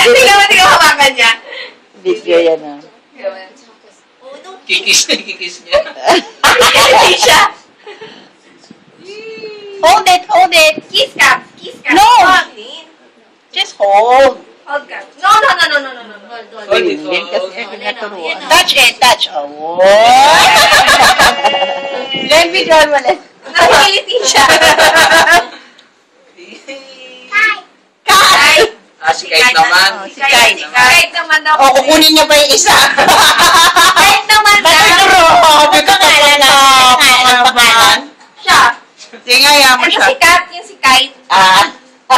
Tingnan mo, tingnan hawakan niya. Video yan ah. Oh. Kikis na kikis niya. Hindi siya. Hold it, hold it. Kiss ka. Kiss ka. No. Hold. Just hold. Hold ka. No, no, no, no, no, no, no. Hold, hold. Hold it, hold. naturuan. yan, Touch it, touch. Oh. Len, video mo, Len. Nakikiliti siya. Kai! Ah, si Kate naman. Oh, si Kate. Si Kite naman daw. O, kukunin niya pa yung isa. Kite naman Bakit daw. grabe ka naman? Siya. Sige, hayaan mo Ito siya. si Kat, yung si Kite. Ah.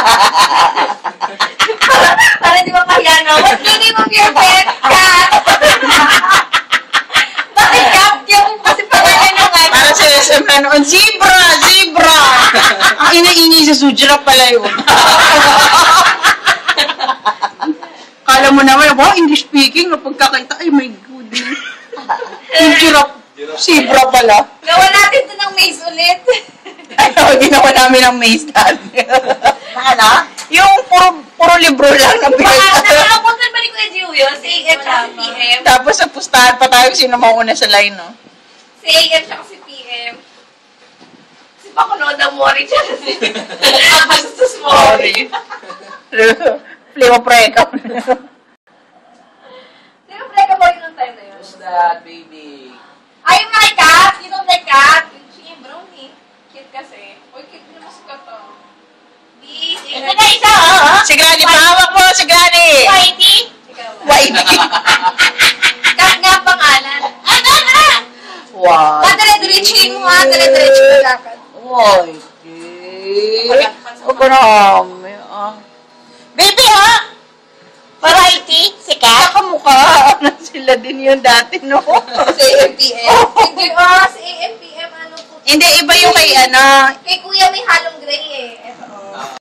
Para di ba kaya no? What's the name of your pet? Kat. Bakit Kat yung kasi pangalan ng ano? Para sa SM na noon, zebra, zebra. Ang ina-ini sa sujira pala yun. Kala mo naman, wow, English speaking, no, pagkakita, ay my goodness. Yung giraffe, zebra pala. Gawa natin to ng maze ulit. Ano, ginawa namin ng maze dati. ano? Yung puro, puro libro lang na pinag- nakakapunta ba ni Kuya Gio yun? Sa AM si PM. Tapos sa pustahan pa tayo sino mauna sa line, no? Sa AM siya si PM. Si Pakunood ang mori siya kasi. Agastos mori. Flemo preka. Sino preka mori nung time na yun? Who's that, baby? Ay, mga cat! You know the cat? Yung brownie. Cute kasi. Uy, cute cat oh. Di, Ito na isa, oh. Si Granny, pahawak mo, si Granny. Whitey? Whitey. Cat nga ang pangalan. Ano na? Wow. Dire-diretsuhin mo ha. Dire-diretso mo lakad. Whitey. Na kami, ah. Baby, ha? Variety? Si Kat? Kakamukha. Sila din yun dati, no? Sa AMPM. Hindi, ah, sa AMPM, ano po? Hindi, iba yung kay ano. Kay kuya may halong gray eh. Eto.